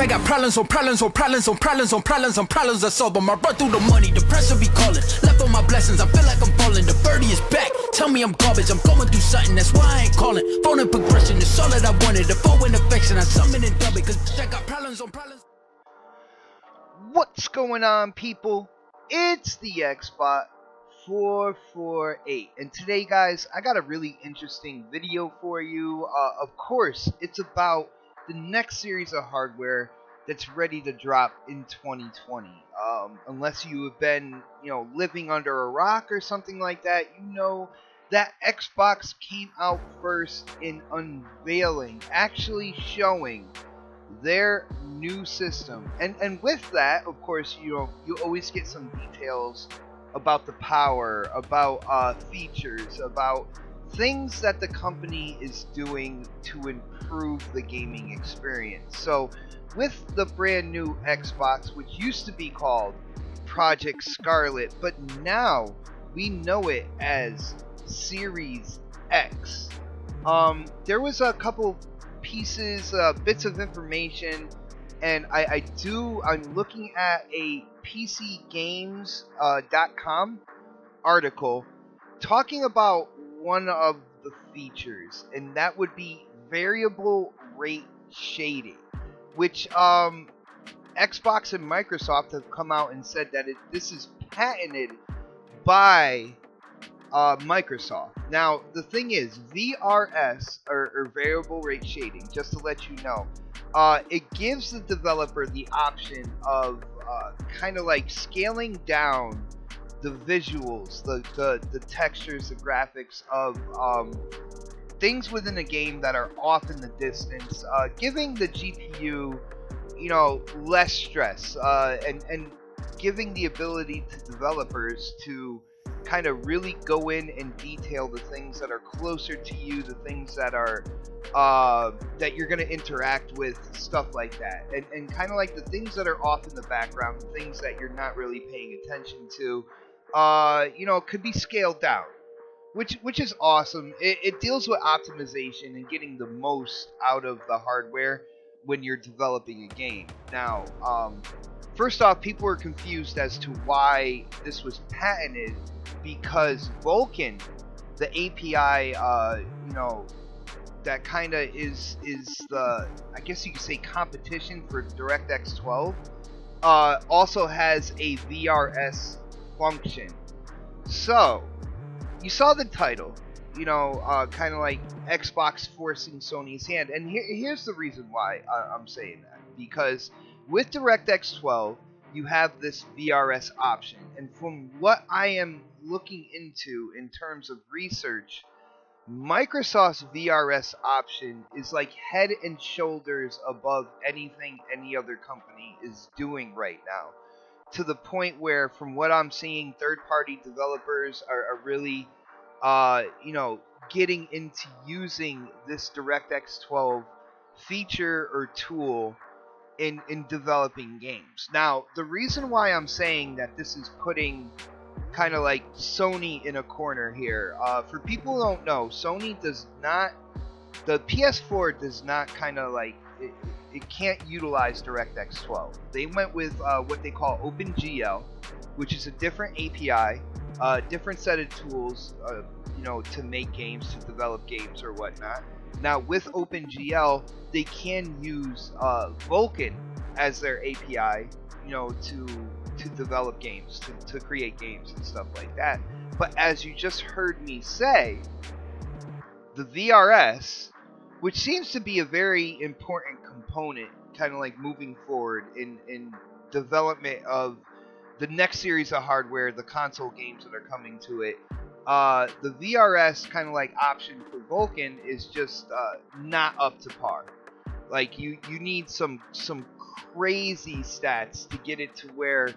They got problems on problems on problems on problems on problems on problems I solve them. I run through the money, the pressure be calling. Left on my blessings, I feel like I'm falling. The birdie is back. Tell me I'm garbage, I'm going through something, that's why I ain't calling. Phone and progression is all that I wanted. The phone and affection, I summon and dub it, cause I got problems on problems. What's going on, people? It's the Xbot 448, and today, guys, I got a really interesting video for you. Uh, of course, it's about the next series of hardware that's ready to drop in 2020. Um, unless you have been, you know, living under a rock or something like that, you know that Xbox came out first in unveiling, actually showing their new system. And and with that, of course, you know, you always get some details about the power, about uh, features, about things that the company is doing to improve the gaming experience. So, with the brand new Xbox, which used to be called Project Scarlett, but now we know it as Series X. Um, there was a couple pieces, uh, bits of information, and I, I, do. I'm looking at a PCGames.com uh, dot com article talking about one of the features, and that would be variable rate shading, which um, Xbox and Microsoft have come out and said that it, this is patented by uh, Microsoft. Now, the thing is, VRS, or, or, variable rate shading, just to let you know, uh, it gives the developer the option of uh, kind of like scaling down the visuals, the, the, the textures, the graphics of um, things within a game that are off in the distance, uh, giving the GPU, you know, less stress, uh, and, and giving the ability to developers to kind of really go in and detail the things that are closer to you, the things that are uh, that you're going to interact with, stuff like that, and and kind of like the things that are off in the background, the things that you're not really paying attention to, uh, you know, could be scaled down, which which is awesome. It, it deals with optimization and getting the most out of the hardware when you're developing a game. Now, um, first off, people were confused as to why this was patented because Vulkan, the API, uh, you know, that kind of is is the I guess you could say competition for DirectX 12, uh, also has a VRS function. So, you saw the title, you know, uh, kind of like Xbox forcing Sony's hand. And here, here's the reason why I, I'm saying that. Because with DirectX 12, you have this VRS option. And from what I am looking into in terms of research, Microsoft's VRS option is like head and shoulders above anything any other company is doing right now to the point where, from what I'm seeing, third-party developers are, are really, uh, you know, getting into using this DirectX 12 feature or tool in in developing games. Now, the reason why I'm saying that this is putting kind of like Sony in a corner here, uh, for people who don't know, Sony does not, the PS4 does not kind of like. It, it can't utilize DirectX 12. They went with uh, what they call OpenGL, which is a different API, uh, different set of tools, uh, you know, to make games, to develop games or whatnot. Now with OpenGL, they can use uh, Vulkan as their API, you know, to to develop games, to, to create games and stuff like that. But as you just heard me say, the VRS which seems to be a very important component, kind of like moving forward in in development of the next series of hardware, the console games that are coming to it. Uh, the VRS kind of like option for Vulkan is just uh, not up to par. Like you, you need some some crazy stats to get it to where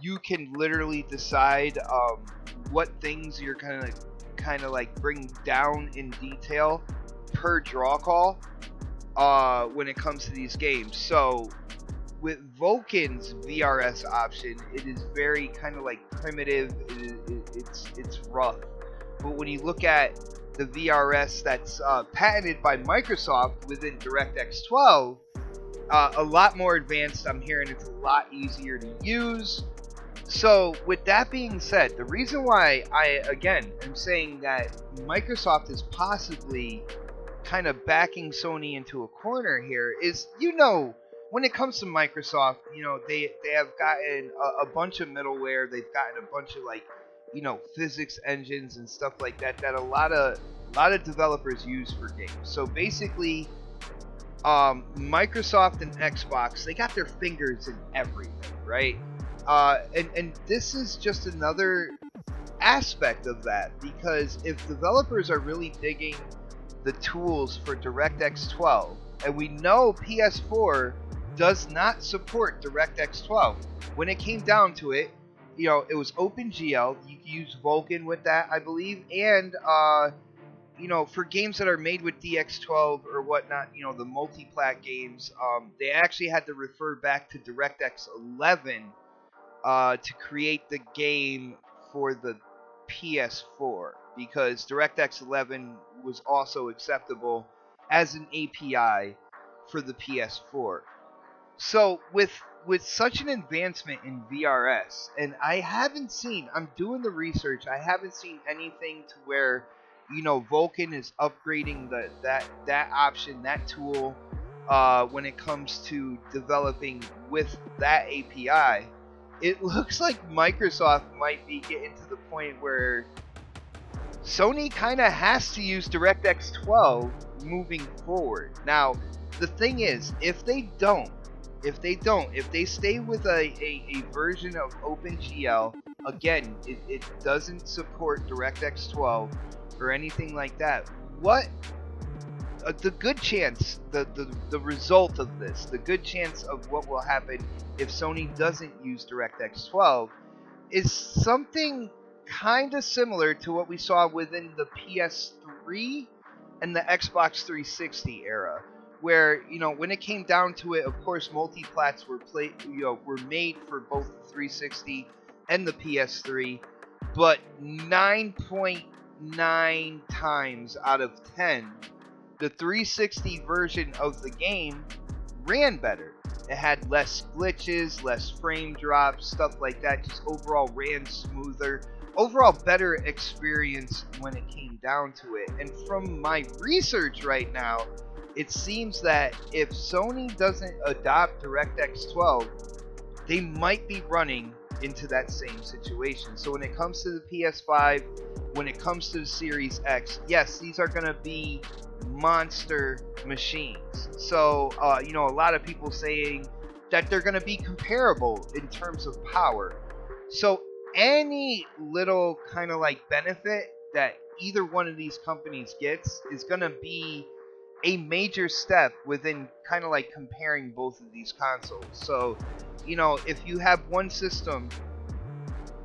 you can literally decide um, what things you're kind of kind of like bring down in detail per draw call uh, when it comes to these games. So with Vulkan's VRS option, it is very kind of like primitive. It, it, it's it's rough. But when you look at the VRS that's uh, patented by Microsoft within DirectX 12, uh, a lot more advanced. I'm hearing it's a lot easier to use. So, with that being said, the reason why I, again, am saying that Microsoft is possibly kind of backing Sony into a corner here is, you know, when it comes to Microsoft, you know, they, they have gotten a, a bunch of middleware, they've gotten a bunch of, like, you know, physics engines and stuff like that that a lot of a lot of developers use for games. So basically, um, Microsoft and Xbox, they got their fingers in everything, right? Uh, and, and this is just another aspect of that because if developers are really digging the tools for DirectX 12, and we know PS4 does not support DirectX 12, when it came down to it, you know, it was OpenGL. You use Vulkan with that, I believe, and uh, you know, for games that are made with DX12 or whatnot, you know, the multi-plat games, um, they actually had to refer back to DirectX 11 uh, to create the game for the PS4 because DirectX 11 was also acceptable as an API for the PS4. So with with such an advancement in VRS, and I haven't seen, I'm doing the research, I haven't seen anything to where, you know, Vulkan is upgrading the that that option, that tool, uh, when it comes to developing with that API. It looks like Microsoft might be getting to the point where Sony kind of has to use DirectX 12 moving forward. Now, the thing is, if they don't, if they don't, if they stay with a, a, a version of OpenGL, again, it, it doesn't support DirectX 12 or anything like that. What uh, the good chance, the, the the result of this, the good chance of what will happen if Sony doesn't use DirectX 12 is something kind of similar to what we saw within the PS3 and the Xbox 360 era where you know when it came down to it, of course, multi-plats were played, you know, were made for both the 360 and the PS3, but 9.9 times out of 10, the 360 version of the game ran better. It had less glitches, less frame drops, stuff like that. Just overall ran smoother. Overall, better experience when it came down to it. And from my research right now, it seems that if Sony doesn't adopt DirectX 12, they might be running into that same situation. So when it comes to the PS5, when it comes to the Series X, yes, these are going to be monster machines. So, uh, you know, a lot of people saying that they're going to be comparable in terms of power. So any little kind of like benefit that either one of these companies gets is going to be a major step within kind of like comparing both of these consoles. So, you know, if you have one system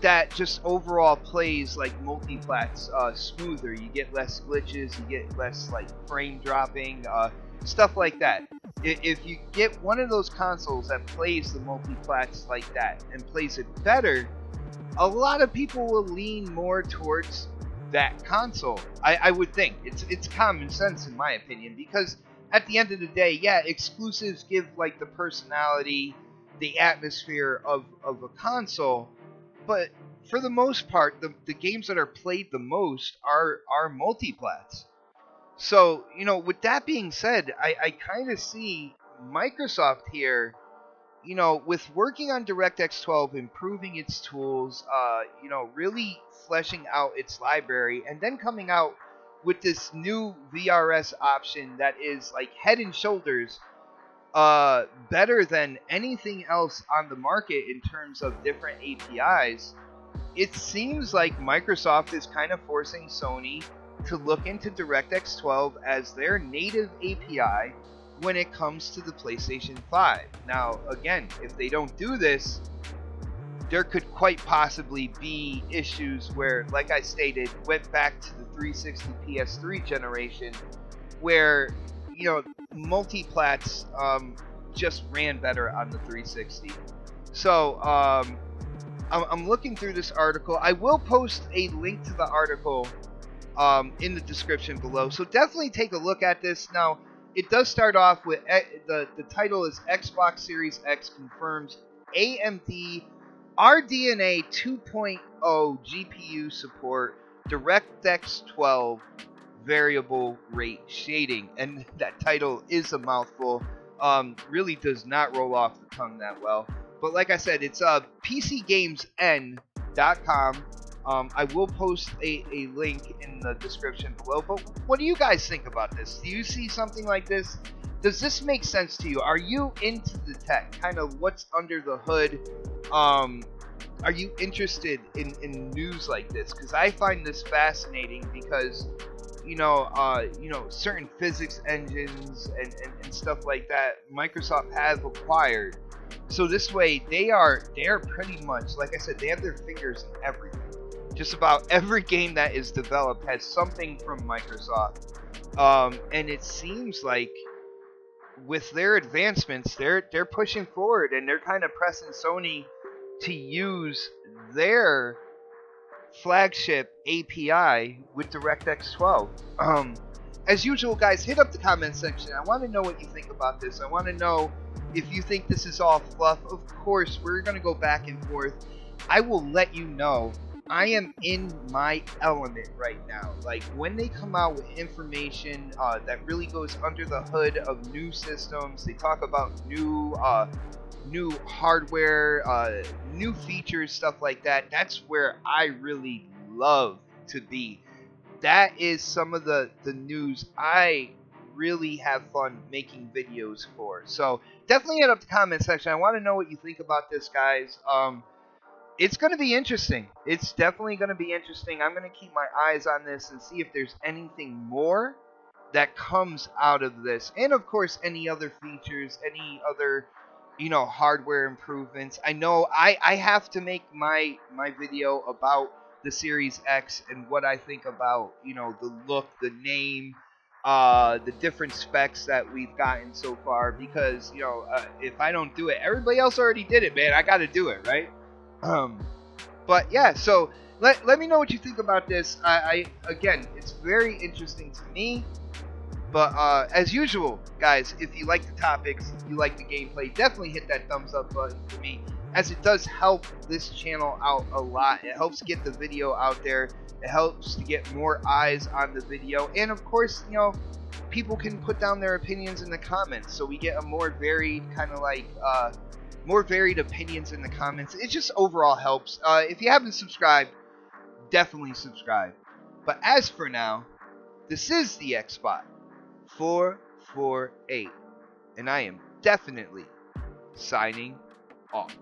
that just overall plays like multi-plats uh, smoother, you get less glitches, you get less like frame dropping, uh, stuff like that. If you get one of those consoles that plays the multi-plats like that and plays it better, a lot of people will lean more towards that console. I, I would think it's it's common sense in my opinion because at the end of the day, yeah, exclusives give like the personality, the atmosphere of of a console, but for the most part, the, the games that are played the most are are multiplats. So you know, with that being said, I, I kind of see Microsoft here you know, with working on DirectX 12, improving its tools, uh, you know, really fleshing out its library, and then coming out with this new VRS option that is like head and shoulders uh, better than anything else on the market in terms of different APIs. It seems like Microsoft is kind of forcing Sony to look into DirectX 12 as their native API when it comes to the PlayStation 5. Now, again, if they don't do this, there could quite possibly be issues where, like I stated, went back to the 360 PS3 generation, where you know multiplats um, just ran better on the 360. So um, I'm, I'm, looking through this article. I will post a link to the article um, in the description below. So definitely take a look at this. Now, it does start off with the the title is Xbox Series X confirms AMD RDNA 2.0 GPU support, DirectX 12 variable rate shading, and that title is a mouthful. Um, really does not roll off the tongue that well. But like I said, it's uh, PCGamesN.com. Um, I will post a, a link in the description below. But what do you guys think about this? Do you see something like this? Does this make sense to you? Are you into the tech? Kind of what's under the hood? Um, are you interested in, in news like this? Because I find this fascinating because you know, uh, you know, certain physics engines and, and, and stuff like that Microsoft has acquired. So this way, they are they are pretty much like I said, they have their fingers in everything. Just about every game that is developed has something from Microsoft, um, and it seems like with their advancements, they're they're pushing forward and they're kind of pressing Sony to use their flagship API with DirectX 12. Um, as usual, guys, hit up the comment section. I want to know what you think about this. I want to know if you think this is all fluff. Of course, we're going to go back and forth. I will let you know. I am in my element right now. Like, when they come out with information uh, that really goes under the hood of new systems, they talk about new uh, new hardware, uh, new features, stuff like that. That's where I really love to be. That is some of the, the news I really have fun making videos for. So definitely hit up the comment section. I want to know what you think about this, guys. Um, it's going to be interesting. It's definitely going to be interesting. I'm going to keep my eyes on this and see if there's anything more that comes out of this. And of course, any other features, any other you know hardware improvements. I know I I have to make my my video about the Series X and what I think about you know the look, the name, uh, the different specs that we've gotten so far. Because you know uh, if I don't do it, everybody else already did it, man. I got to do it, right? Um, but yeah, so let let me know what you think about this. I, I again, it's very interesting to me. But uh, as usual, guys, if you like the topics, you like the gameplay, definitely hit that thumbs up button for me, as it does help this channel out a lot. It helps get the video out there. It helps to get more eyes on the video, and of course, you know, people can put down their opinions in the comments, so we get a more varied kind of like. Uh, more varied opinions in the comments. It just overall helps. Uh, if you haven't subscribed, definitely subscribe. But as for now, this is the XBot. 448. And I am definitely signing off.